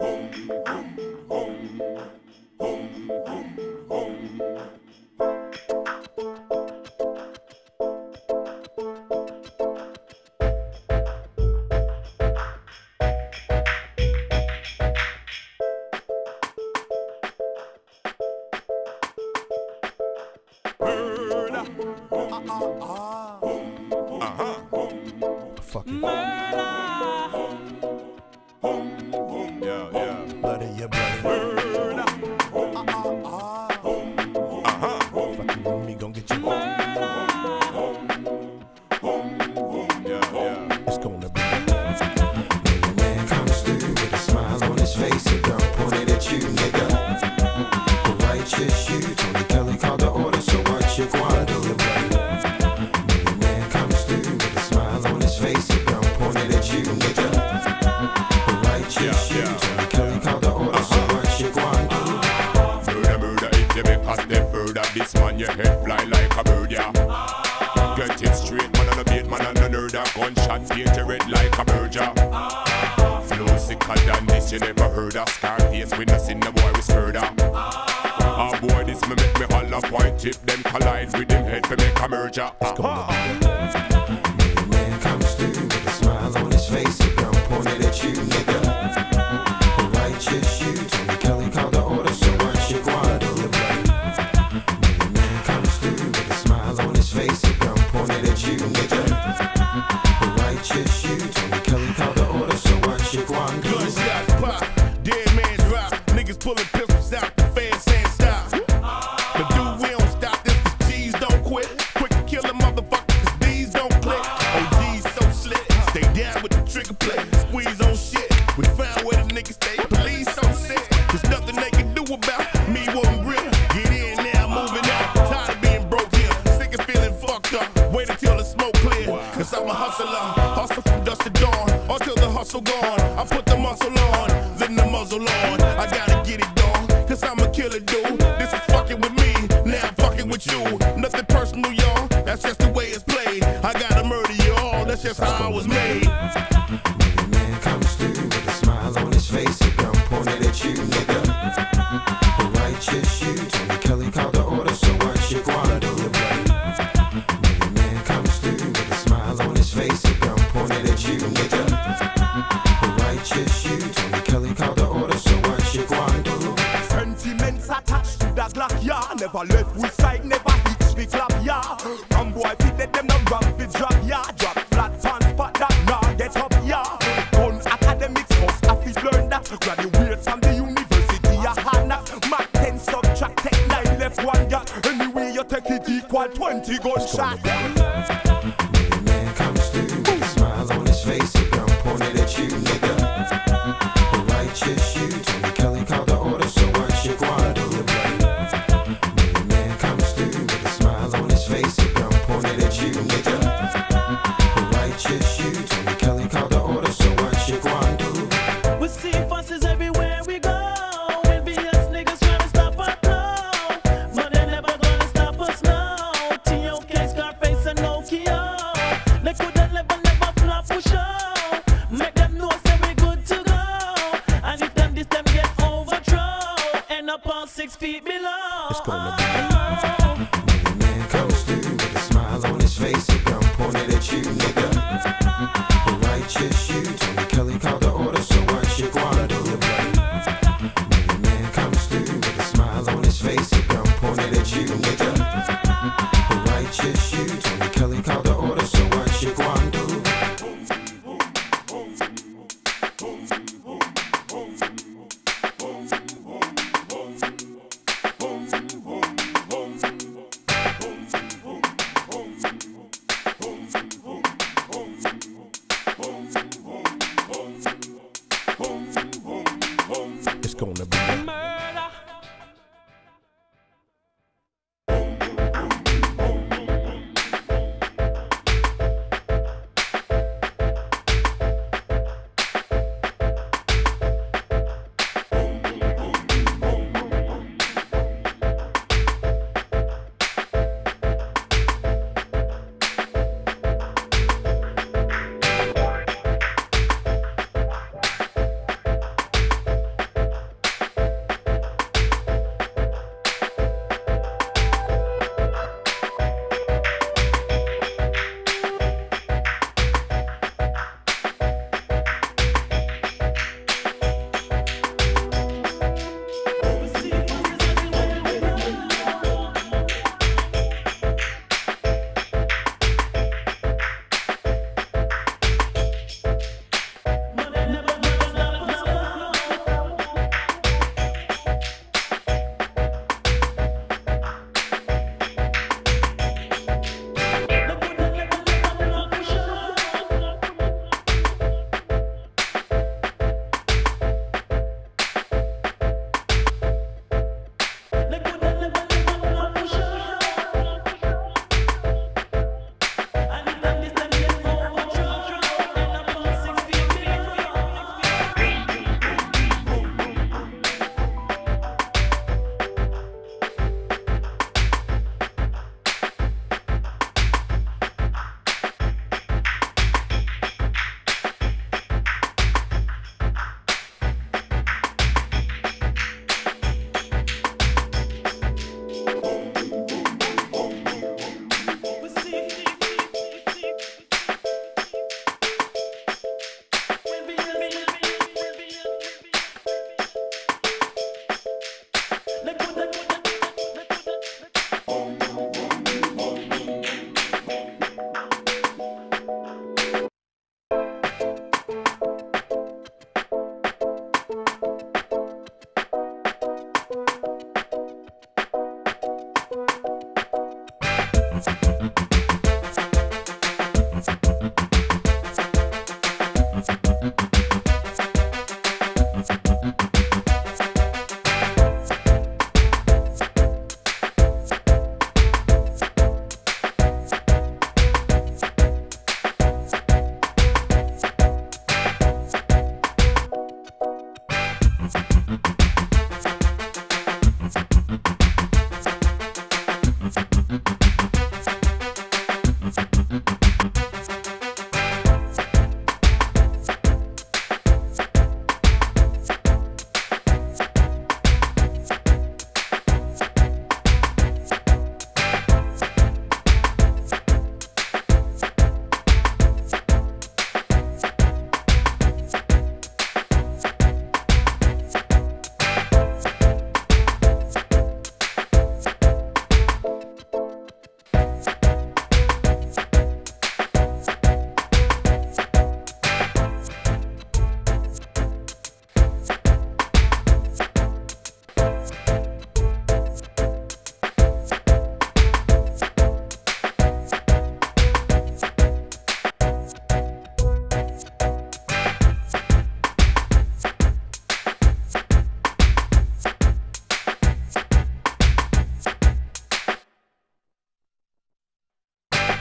Uh-huh. Fucking. Murder. your bloody A step of this man, your head fly like a bird, yeah. Get it straight, man, on a beat, man, on a nerd, a gunshot, get your red like a merger. Flow sicker than this, you never heard of Scarface, we not seen the boy, we stirred up. Ah, boy, this me make me holler, point tip, them collide with them head for make a merger. Ah, muscle gone. I put the muscle on, then the muzzle on. I gotta get it, dog, cause I'm a killer, dude. This is fucking with me, now I'm fucking with you. Nothing personal, y'all, that's just the way. I left with side, never hitch, we clap, yeah. Come boy, fit let them no ram, fit drop, yeah. Drop flat, pants, spot that, nah, get up, yeah. Gun academics, must have fit learn that. Graduate from the university, yeah, hand that. Mark 10, subtract, take 9, left one, yeah. Anyway, you take it equal 20 gunshot. gonna be. Thank you.